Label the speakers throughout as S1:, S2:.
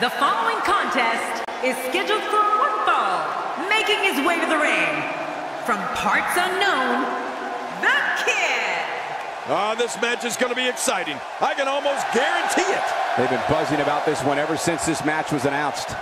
S1: The following contest is scheduled for one fall, making his way to the ring. From parts unknown, The Kid.
S2: Ah, this match is going to be exciting. I can almost guarantee it.
S3: They've been buzzing about this one ever since this match was announced.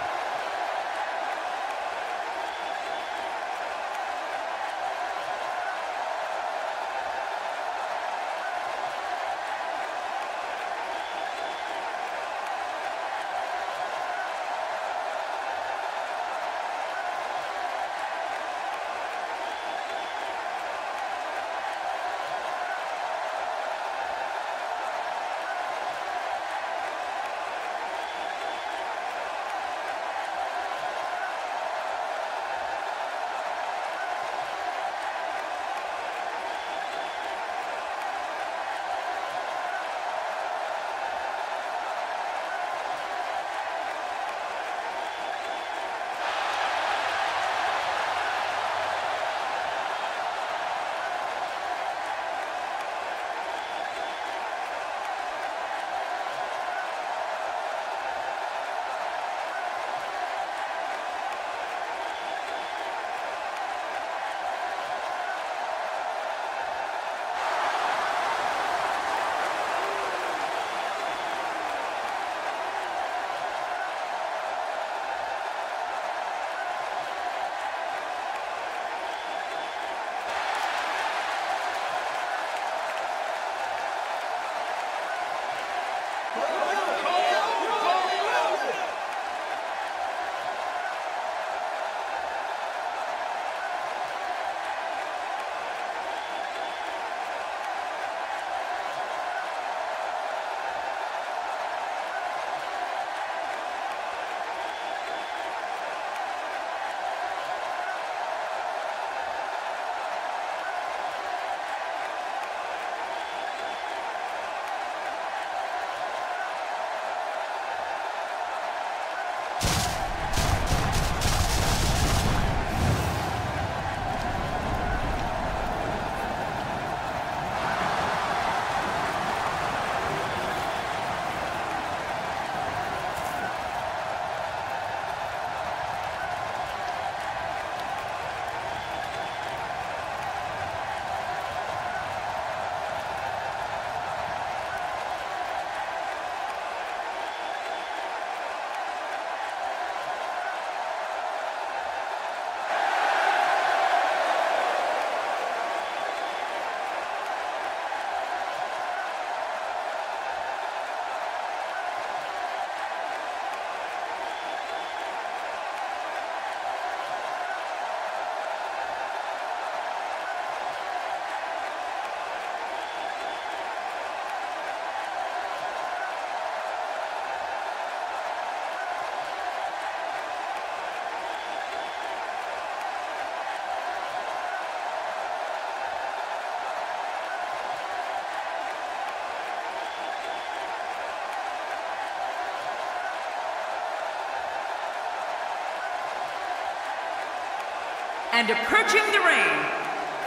S1: And approaching the ring,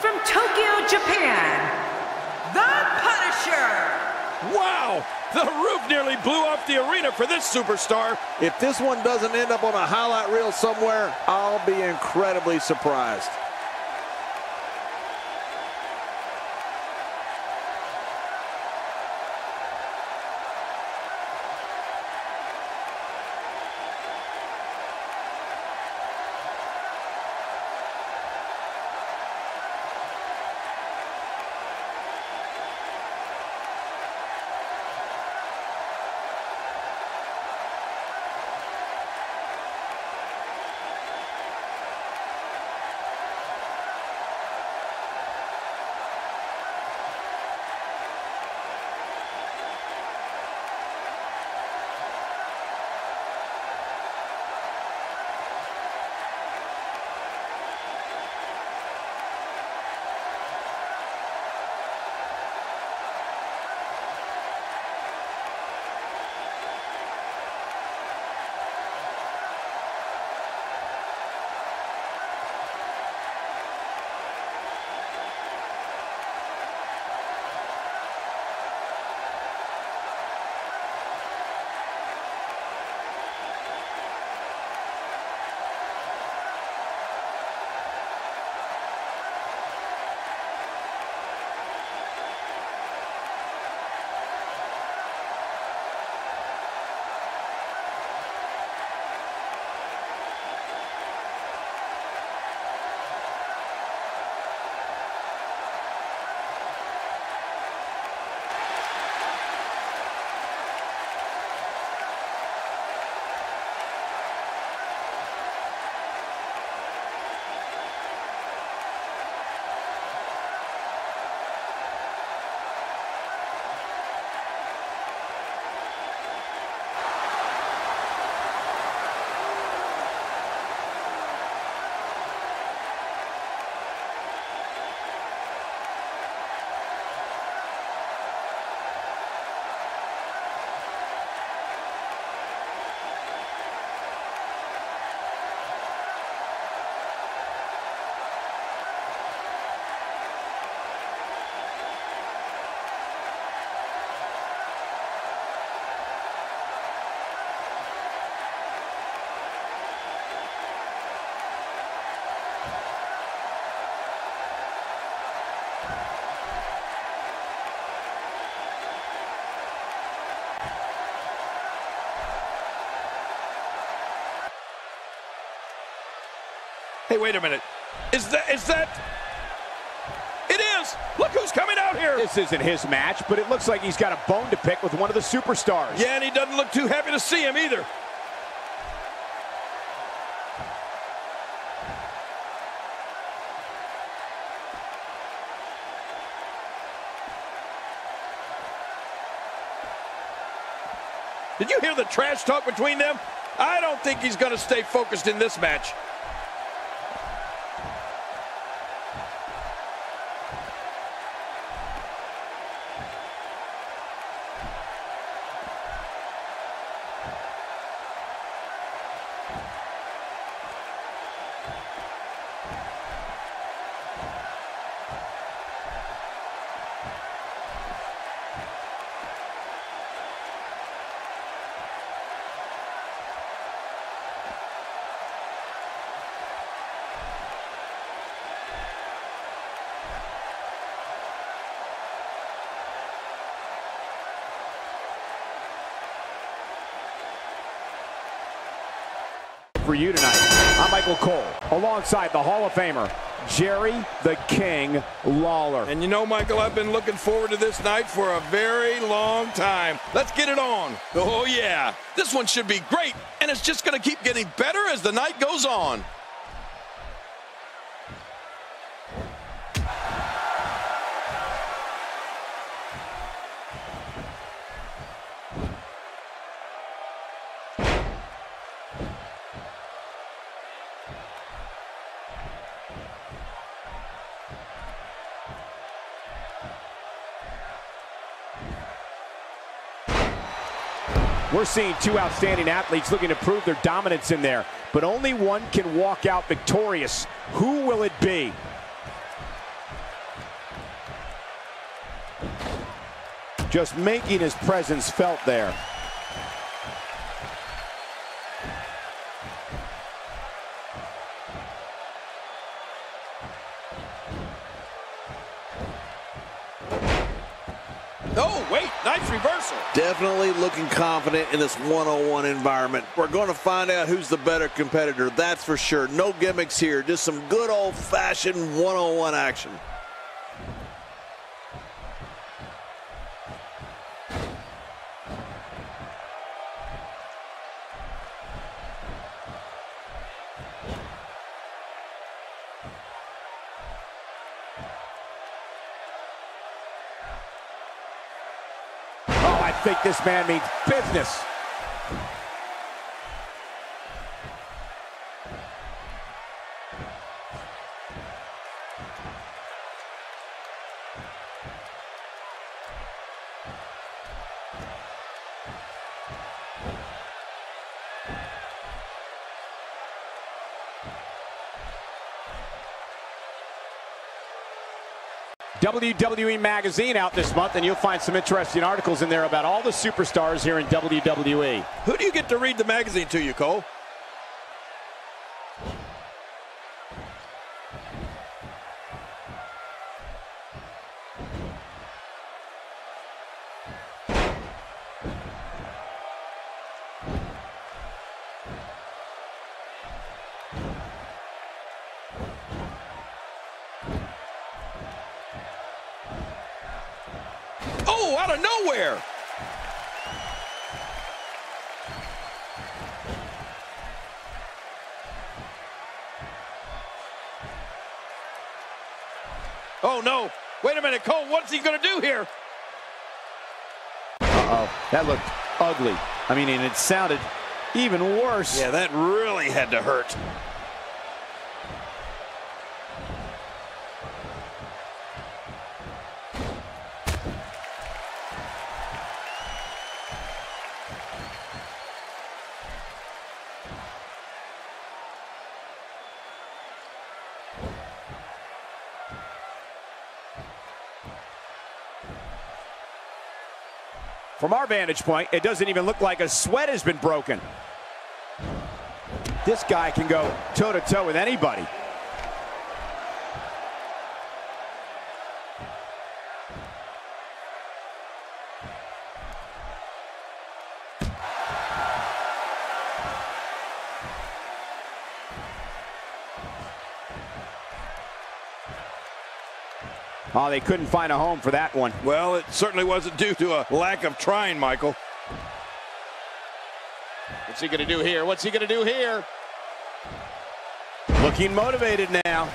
S1: from Tokyo, Japan, The Punisher.
S2: Wow! The roof nearly blew off the arena for this superstar.
S4: If this one doesn't end up on a highlight reel somewhere, I'll be incredibly surprised.
S2: Wait a minute. Is that, is that, it is! Look who's coming out here!
S3: This isn't his match, but it looks like he's got a bone to pick with one of the superstars.
S2: Yeah, and he doesn't look too happy to see him either. Did you hear the trash talk between them? I don't think he's going to stay focused in this match.
S3: For you tonight. I'm Michael Cole, alongside the Hall of Famer, Jerry the King Lawler.
S2: And you know, Michael, I've been looking forward to this night for a very long time. Let's get it on. Oh, yeah. This one should be great, and it's just going to keep getting better as the night goes on.
S3: We're seeing two outstanding athletes looking to prove their dominance in there, but only one can walk out victorious. Who will it be? Just making his presence felt there.
S4: Definitely looking confident in this one-on-one environment. We're going to find out who's the better competitor, that's for sure. No gimmicks here, just some good old-fashioned one-on-one action.
S3: Think this man means business. WWE Magazine out this month, and you'll find some interesting articles in there about all the superstars here in WWE.
S2: Who do you get to read the magazine to you, Cole? Oh, out of nowhere. Oh, no. Wait a minute, Cole. What's he going to do here?
S3: Uh-oh, that looked ugly. I mean, and it sounded even worse.
S2: Yeah, that really had to hurt.
S3: From our vantage point, it doesn't even look like a sweat has been broken. This guy can go toe-to-toe -to -toe with anybody. Oh, they couldn't find a home for that one.
S2: Well, it certainly wasn't due to a lack of trying, Michael.
S3: What's he going to do here? What's he going to do here? Looking motivated now.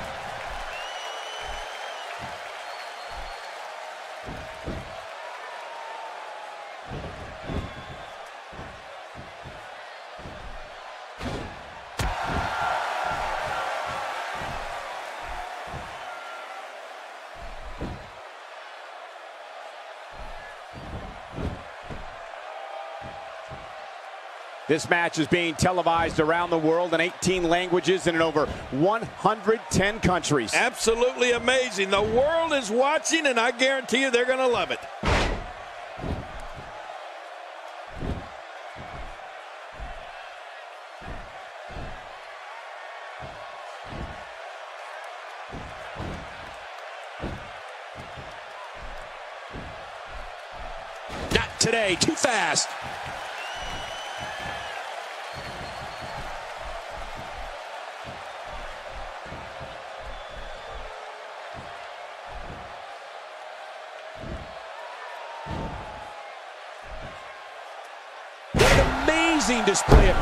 S3: This match is being televised around the world in 18 languages and in over 110 countries.
S2: Absolutely amazing. The world is watching, and I guarantee you they're going to love it.
S3: Not today, too fast.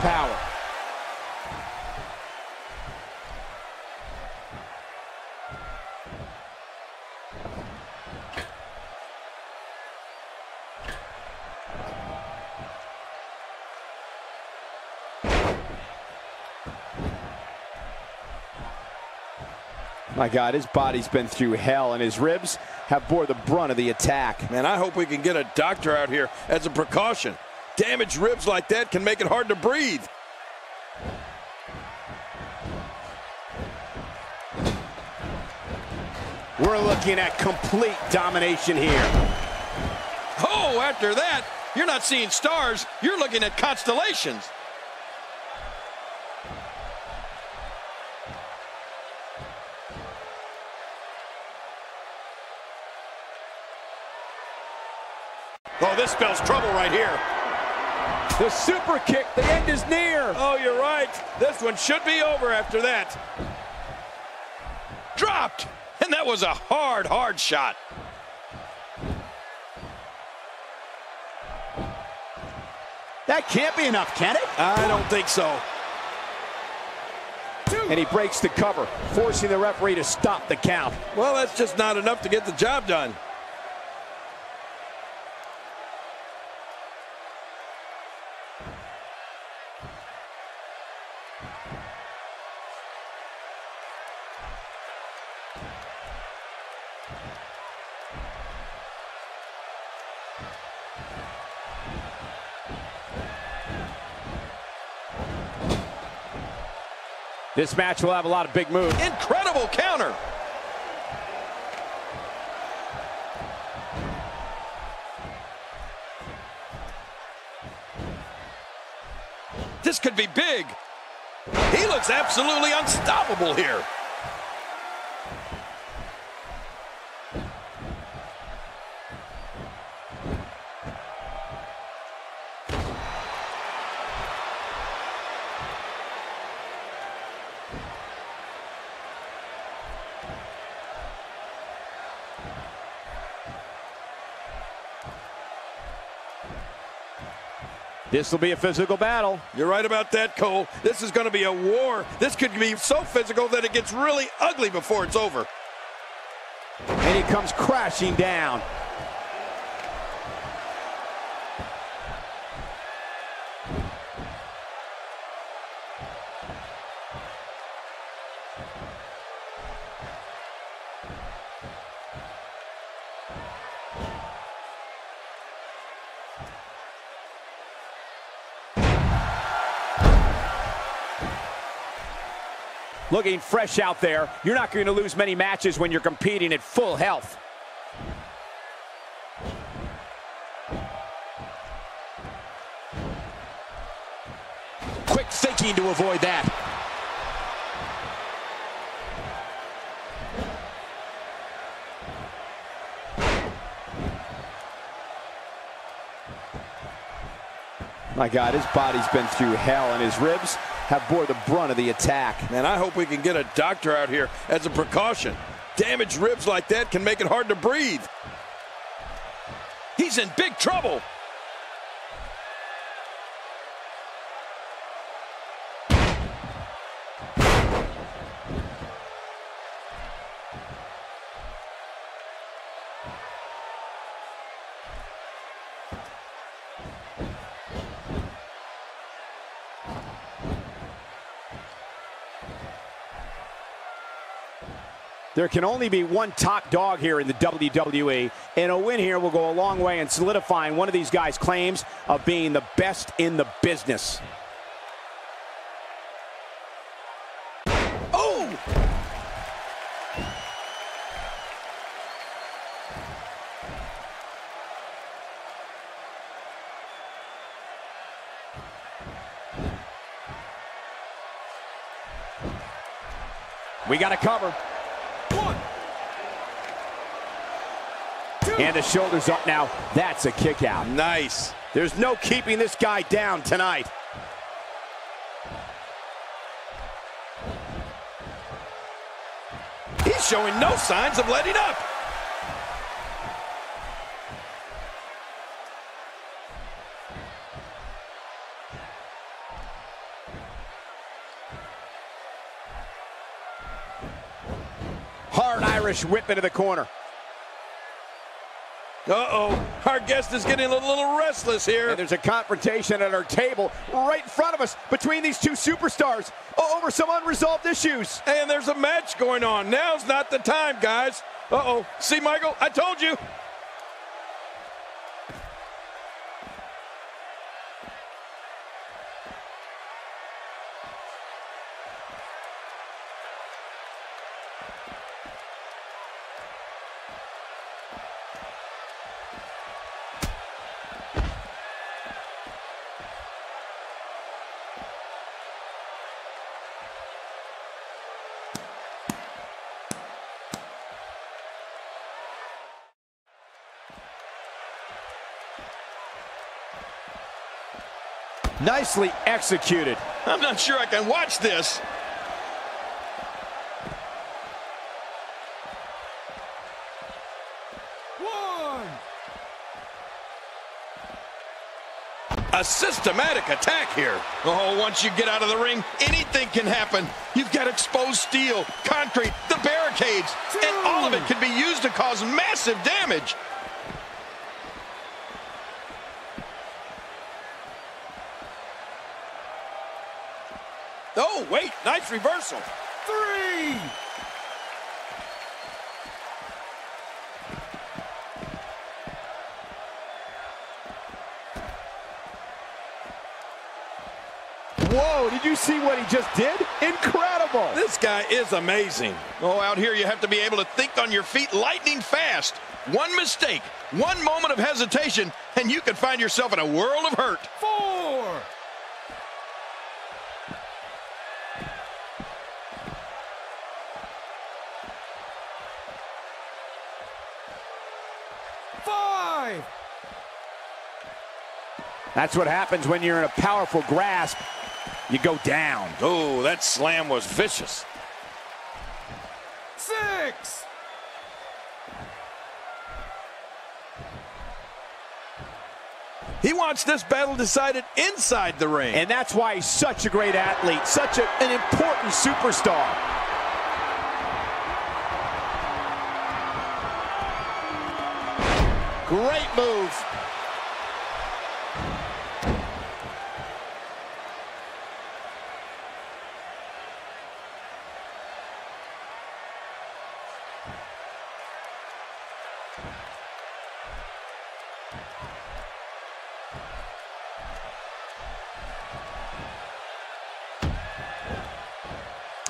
S3: Power. My God, his body's been through hell, and his ribs have bore the brunt of the attack.
S2: Man, I hope we can get a doctor out here as a precaution. Damaged ribs like that can make it hard to breathe.
S3: We're looking at complete domination here.
S2: Oh, after that, you're not seeing stars, you're looking at constellations. Oh, this spells trouble right here.
S3: The super kick, the end is near.
S2: Oh, you're right. This one should be over after that. Dropped. And that was a hard, hard shot.
S3: That can't be enough, can it?
S2: I don't think so.
S3: And he breaks the cover, forcing the referee to stop the count.
S2: Well, that's just not enough to get the job done.
S3: This match will have a lot of big moves.
S2: Incredible counter. This could be big. He looks absolutely unstoppable here.
S3: This will be a physical battle.
S2: You're right about that, Cole. This is going to be a war. This could be so physical that it gets really ugly before it's over.
S3: And he comes crashing down. Looking fresh out there. You're not going to lose many matches when you're competing at full health. Quick thinking to avoid that. My God, his body's been through hell, and his ribs have bore the brunt of the attack.
S2: Man, I hope we can get a doctor out here as a precaution. Damaged ribs like that can make it hard to breathe. He's in big trouble.
S3: There can only be one top dog here in the WWE, and a win here will go a long way in solidifying one of these guys' claims of being the best in the business.
S2: Oh!
S3: We got to cover.
S2: One.
S3: And the shoulders up now. That's a kick out.
S2: Nice.
S3: There's no keeping this guy down tonight.
S2: He's showing no signs of letting up.
S3: Hard Irish whip into the corner.
S2: Uh-oh. Our guest is getting a little restless here.
S3: And there's a confrontation at our table right in front of us between these two superstars over some unresolved issues.
S2: And there's a match going on. Now's not the time, guys. Uh-oh. See, Michael? I told you.
S3: Nicely executed.
S2: I'm not sure I can watch this.
S5: One.
S2: A systematic attack here. Oh, once you get out of the ring, anything can happen. You've got exposed steel, concrete, the barricades, and all of it can be used to cause massive damage. Oh, wait, nice reversal.
S5: Three.
S3: Whoa, did you see what he just did? Incredible.
S2: This guy is amazing. Oh, out here you have to be able to think on your feet lightning fast. One mistake, one moment of hesitation, and you can find yourself in a world of hurt.
S5: Four. Five.
S3: That's what happens when you're in a powerful grasp. You go down.
S2: Oh, that slam was vicious.
S5: Six.
S2: He wants this battle decided inside the ring.
S3: And that's why he's such a great athlete, such a, an important superstar. Great move.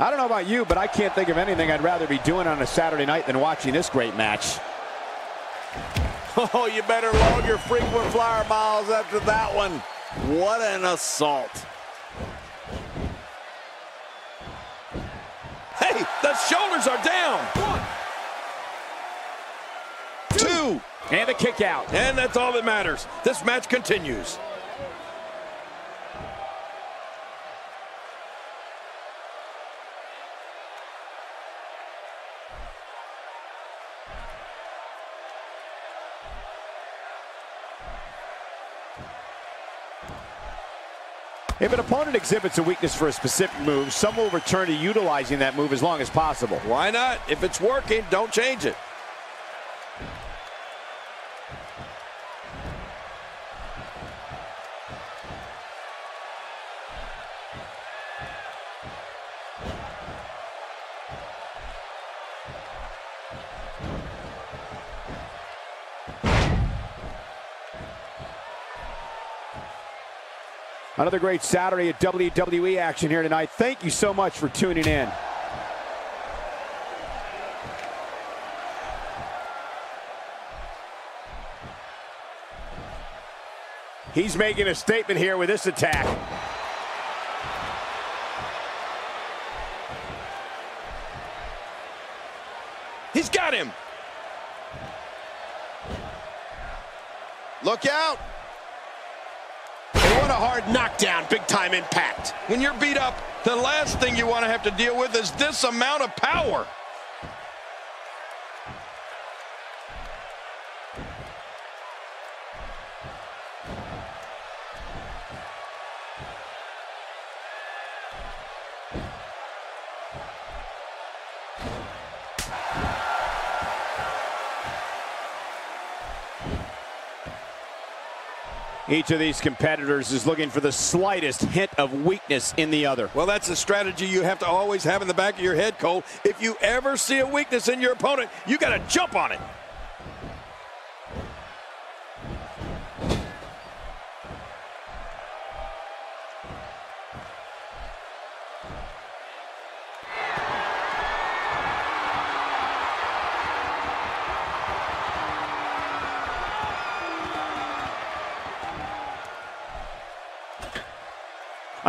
S3: I don't know about you, but I can't think of anything I'd rather be doing on a Saturday night than watching this great match.
S4: Oh, you better log your frequent flyer miles after that one. What an assault.
S2: Hey, the shoulders are down.
S5: One.
S2: Two.
S3: And a kick out.
S2: And that's all that matters. This match continues.
S3: If an opponent exhibits a weakness for a specific move, some will return to utilizing that move as long as possible.
S2: Why not? If it's working, don't change it.
S3: Another great Saturday at WWE action here tonight. Thank you so much for tuning in. He's making a statement here with this attack.
S2: He's got him. Look out.
S6: A hard knockdown, big time impact.
S2: When you're beat up, the last thing you want to have to deal with is this amount of power.
S3: Each of these competitors is looking for the slightest hint of weakness in the other.
S2: Well, that's a strategy you have to always have in the back of your head, Cole. If you ever see a weakness in your opponent, you got to jump on it.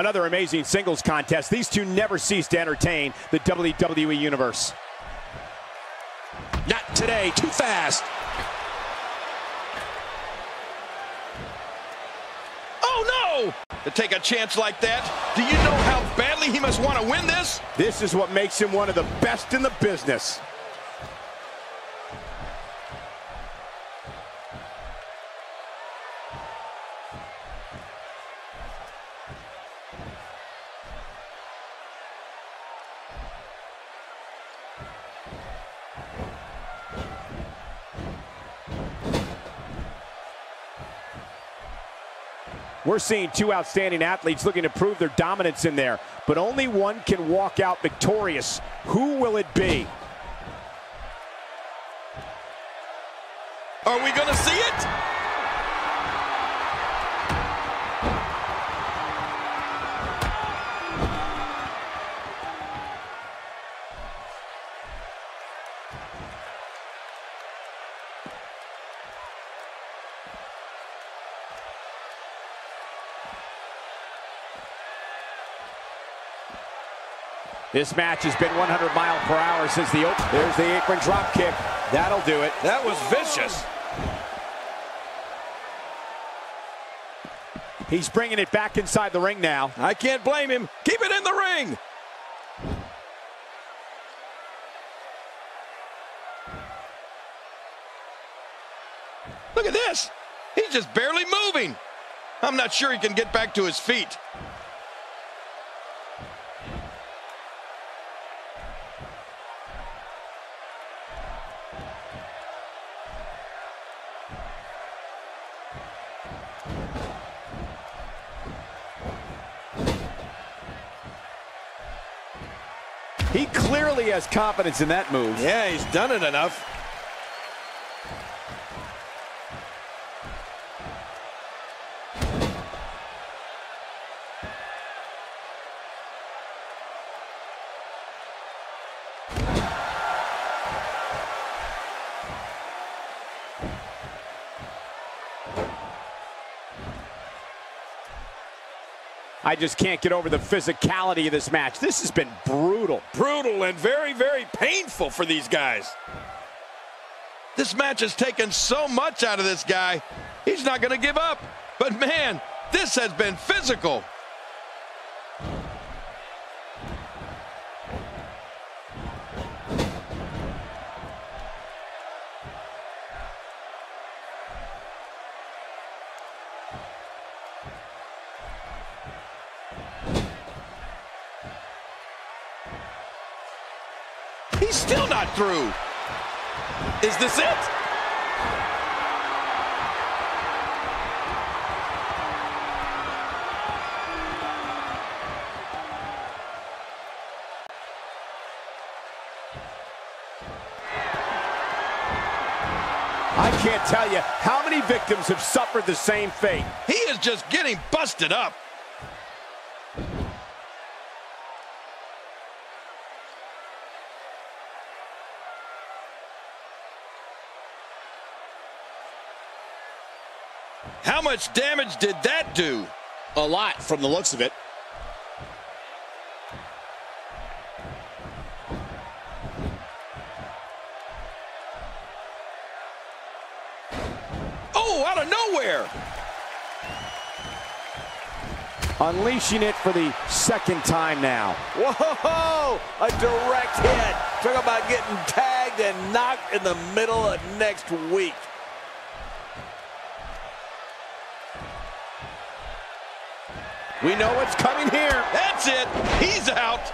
S3: Another amazing singles contest. These two never cease to entertain the WWE Universe.
S6: Not today, too fast.
S2: Oh, no! To take a chance like that, do you know how badly he must want to win this?
S3: This is what makes him one of the best in the business. We're seeing two outstanding athletes looking to prove their dominance in there, but only one can walk out victorious. Who will it be? This match has been 100 mile per hour since the open. There's the apron drop kick. That'll do it.
S2: That was vicious.
S3: He's bringing it back inside the ring now.
S2: I can't blame him. Keep it in the ring. Look at this. He's just barely moving. I'm not sure he can get back to his feet.
S3: Has confidence in that move.
S2: Yeah, he's done it enough.
S3: I just can't get over the physicality of this match. This has been brutal.
S2: Brutal and very, very painful for these guys. This match has taken so much out of this guy. He's not going to give up. But man, this has been physical. He's still not through. Is this it?
S3: I can't tell you how many victims have suffered the same fate.
S2: He is just getting busted up. How much damage did that do?
S6: A lot from the looks of it.
S2: Oh, out of nowhere.
S3: Unleashing it for the second time now.
S4: Whoa! A direct hit. Talk about getting tagged and knocked in the middle of next week.
S3: We know what's coming here.
S2: That's it. He's out.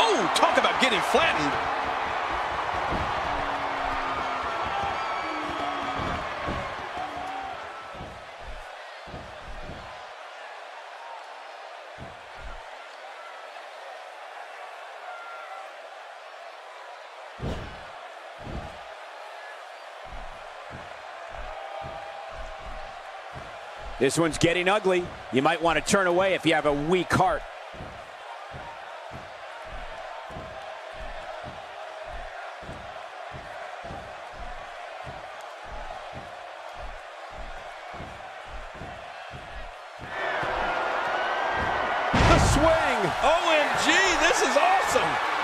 S2: Oh, talk about getting flattened.
S3: This one's getting ugly. You might want to turn away if you have a weak heart. The swing.
S2: OMG, this is awesome.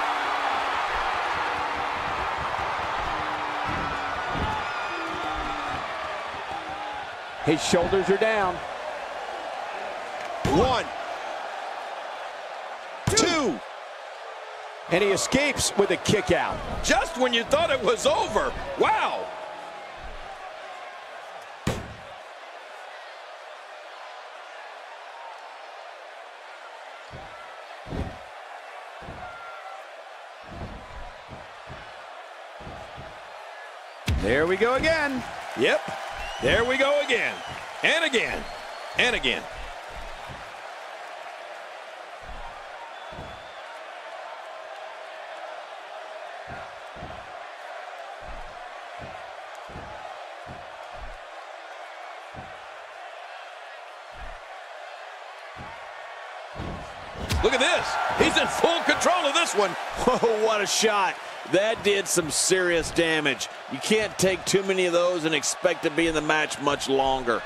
S3: His shoulders are down.
S6: One. Two.
S3: And he escapes with a kick out.
S2: Just when you thought it was over. Wow.
S3: There we go again.
S2: Yep. There we go again. And again. And again. Look at this. He's in full control of this one.
S4: Whoa, oh, what a shot. That did some serious damage. You can't take too many of those and expect to be in the match much longer.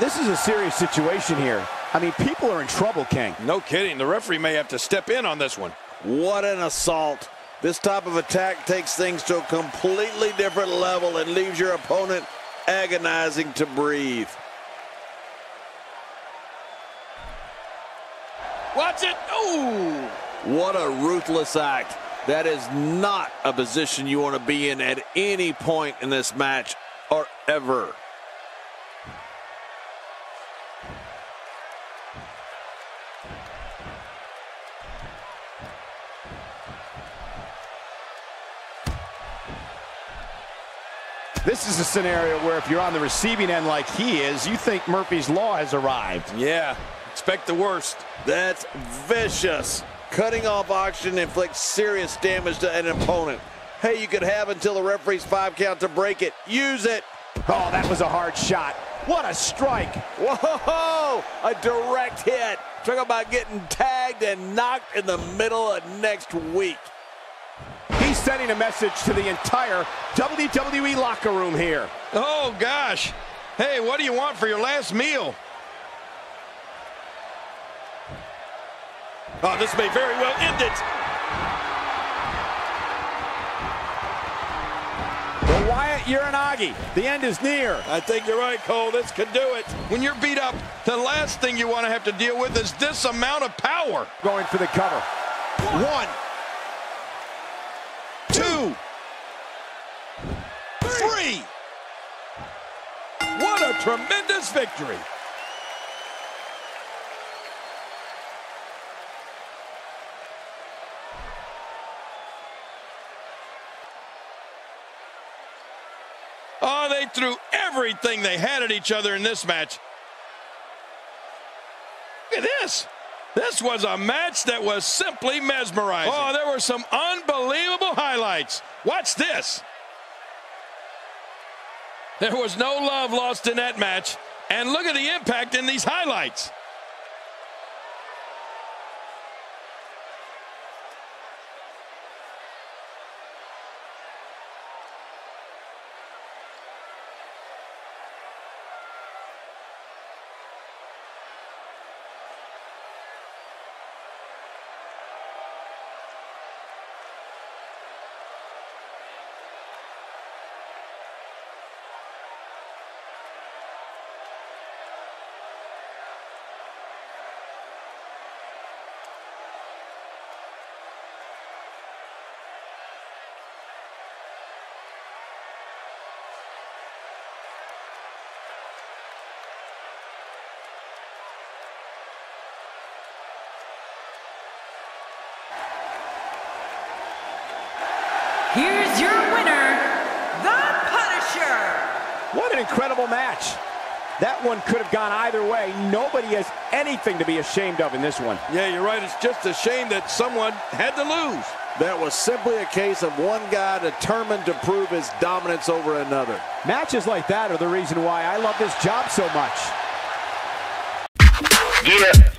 S3: This is a serious situation here. I mean, people are in trouble, King.
S2: No kidding. The referee may have to step in on this one.
S4: What an assault. This type of attack takes things to a completely different level and leaves your opponent agonizing to breathe.
S2: Watch it. Oh.
S4: What a ruthless act. That is not a position you want to be in at any point in this match or ever.
S3: This is a scenario where if you're on the receiving end like he is, you think Murphy's Law has arrived.
S2: Yeah. Expect the worst.
S4: That's vicious. Cutting off oxygen inflicts serious damage to an opponent. Hey, you could have until the referee's five count to break it. Use it.
S3: Oh, that was a hard shot. What a strike.
S4: Whoa! A direct hit. Talk about getting tagged and knocked in the middle of next week.
S3: He's sending a message to the entire WWE locker room here.
S2: Oh, gosh. Hey, what do you want for your last meal? Oh, this may very well end it.
S3: Well, Wyatt Uranage, the end is near.
S2: I think you're right, Cole. This could do it. When you're beat up, the last thing you want to have to deal with is this amount of power.
S3: Going for the cover.
S6: One. Two. Three.
S2: What a tremendous victory. Oh, they threw everything they had at each other in this match. Look at this. This was a match that was simply mesmerizing. Oh, there were some unbelievable highlights. Watch this. There was no love lost in that match. And look at the impact in these highlights.
S1: Here's your winner, The Punisher.
S3: What an incredible match. That one could have gone either way. Nobody has anything to be ashamed of in this one.
S2: Yeah, you're right. It's just a shame that someone had to lose.
S4: That was simply a case of one guy determined to prove his dominance over another.
S3: Matches like that are the reason why I love this job so much.
S7: Yeah.